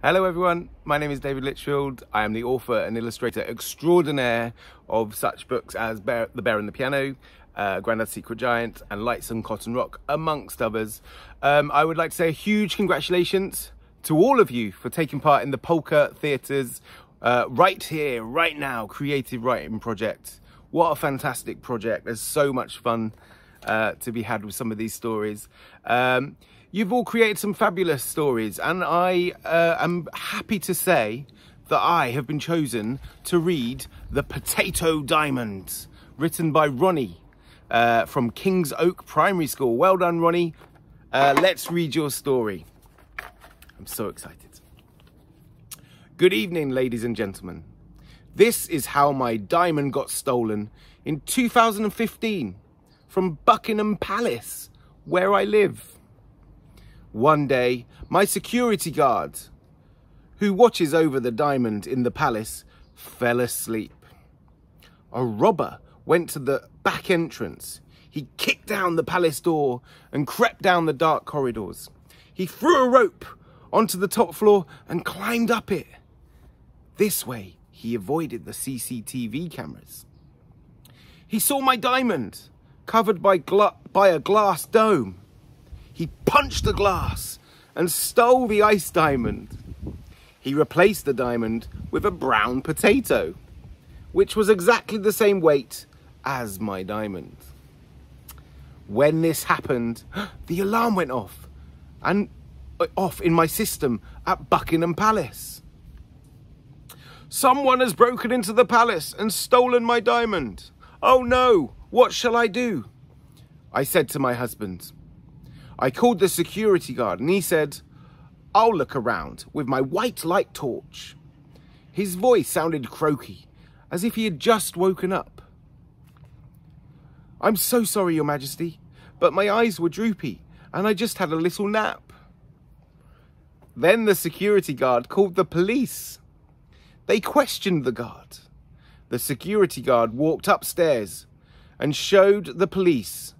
Hello everyone, my name is David Litchfield. I am the author and illustrator extraordinaire of such books as Bear, The Bear and the Piano, uh, Grandad's Secret Giant and Lights on Cotton Rock, amongst others. Um, I would like to say a huge congratulations to all of you for taking part in the Polka Theatres uh, Write Here, Write Now, creative writing project. What a fantastic project. There's so much fun uh, to be had with some of these stories. Um, You've all created some fabulous stories, and I uh, am happy to say that I have been chosen to read The Potato Diamond, written by Ronnie uh, from King's Oak Primary School. Well done, Ronnie. Uh, let's read your story. I'm so excited. Good evening, ladies and gentlemen. This is how my diamond got stolen in 2015 from Buckingham Palace, where I live. One day, my security guard, who watches over the diamond in the palace, fell asleep. A robber went to the back entrance. He kicked down the palace door and crept down the dark corridors. He threw a rope onto the top floor and climbed up it. This way, he avoided the CCTV cameras. He saw my diamond covered by, by a glass dome. He punched the glass and stole the ice diamond. He replaced the diamond with a brown potato, which was exactly the same weight as my diamond. When this happened, the alarm went off and uh, off in my system at Buckingham Palace. Someone has broken into the palace and stolen my diamond. Oh no, what shall I do? I said to my husband, I called the security guard and he said, I'll look around with my white light torch. His voice sounded croaky, as if he had just woken up. I'm so sorry, Your Majesty, but my eyes were droopy and I just had a little nap. Then the security guard called the police. They questioned the guard. The security guard walked upstairs and showed the police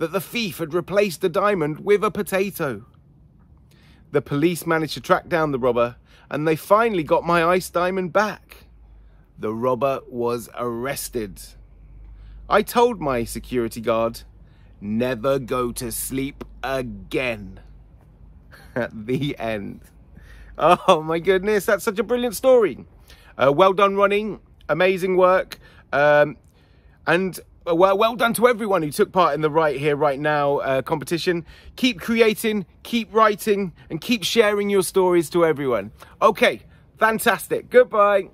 that the thief had replaced the diamond with a potato. The police managed to track down the robber and they finally got my ice diamond back. The robber was arrested. I told my security guard, never go to sleep again. At the end. Oh my goodness, that's such a brilliant story. Uh, well done, Ronnie. Amazing work. Um, and well, well done to everyone who took part in the Write Here, Write Now uh, competition. Keep creating, keep writing, and keep sharing your stories to everyone. Okay, fantastic. Goodbye.